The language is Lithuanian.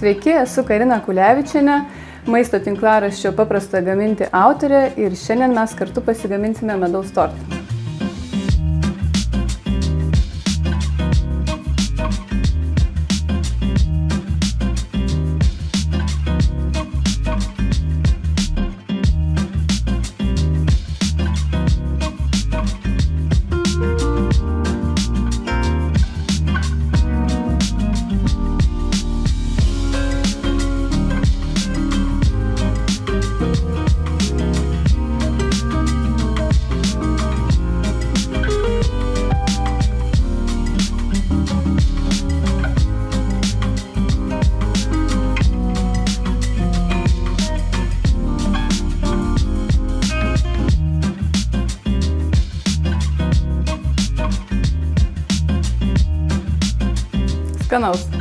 Sveiki, esu Karina Kulevičiane, maisto tinklaraščio paprasta gaminti autorė ir šiandien mes kartu pasigaminsime medaus tortą. canal.